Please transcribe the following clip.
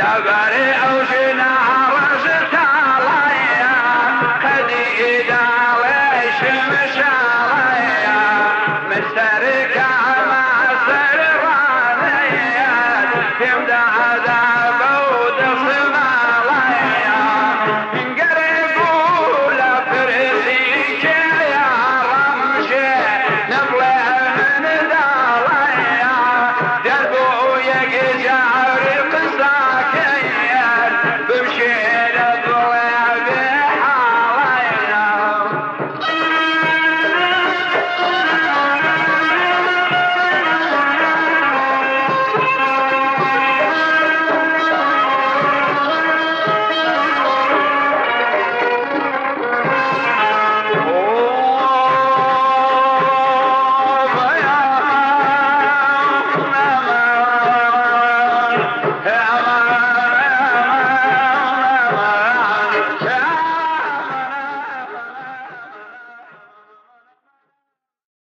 لبري أو شنا